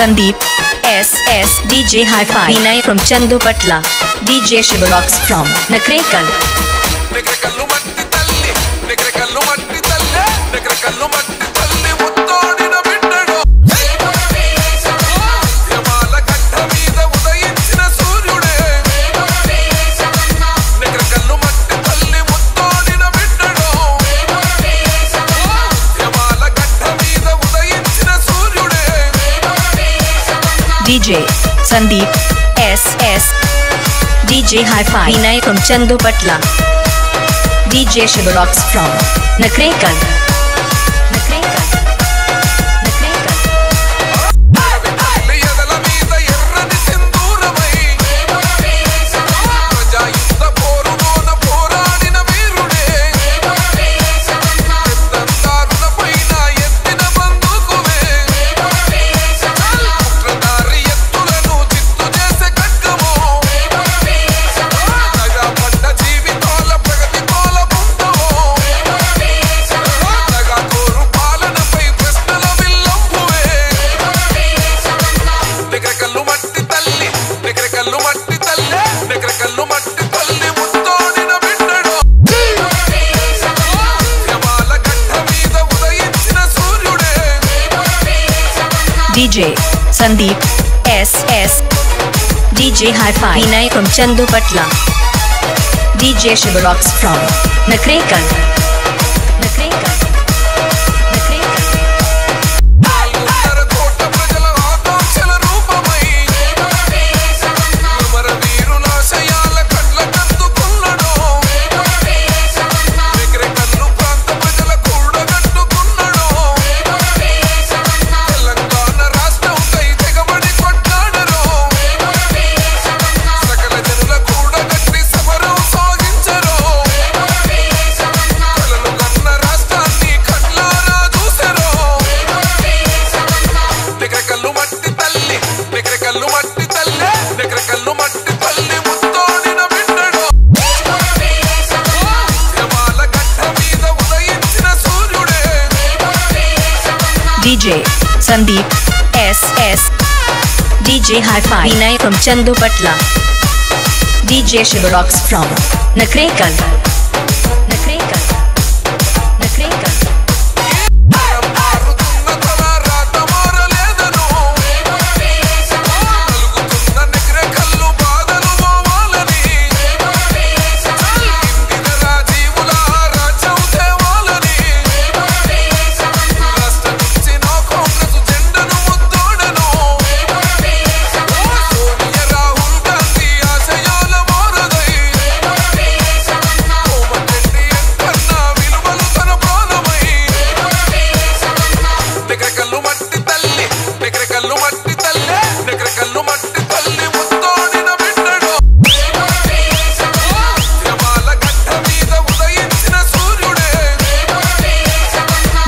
Sandeep, S SS DJ Hi-Fi Vinay from Chandupatla, DJ Shivalox from Nakrekal. Nakrekallu Matti Talli, Nakrekallu Matti Talli, Nakrekallu Matti DJ Sandeep S S DJ hi fi Vinay from Chandupatla DJ Shiv rocks from Nakrekal DJ Sandeep S S DJ hi fi Vinay from Chandupatla DJ Shiv rocks from Nakrekal Nakrekal Sandeep S S DJ hi fi Vinay from Chandu Chandupatla DJ Shiv rocks from Nakrekal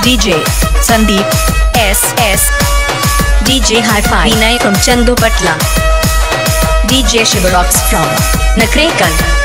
DJ Sandeep S S DJ hi fi Vinay from Chandupatla DJ Shiv rocks from Nakrekal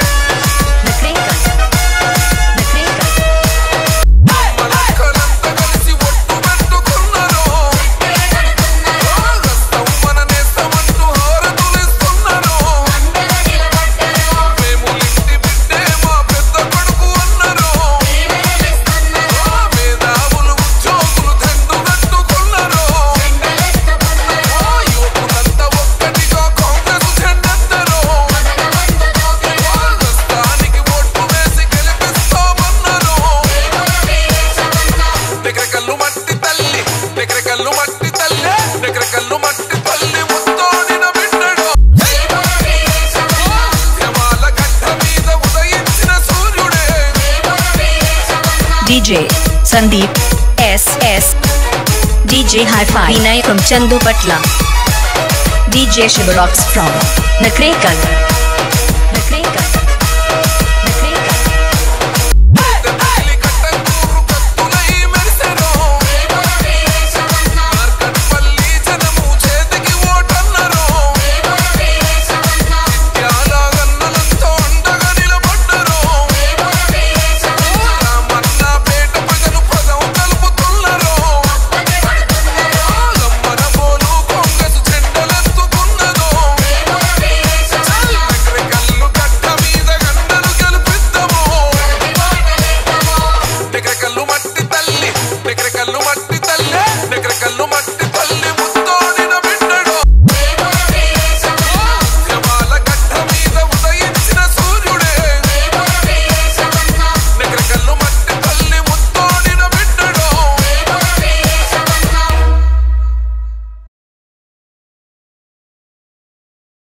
DJ Sandeep SS, DJ Hi-Fi Vinay from Chandupatla, DJ Shivarox from Nakrekal.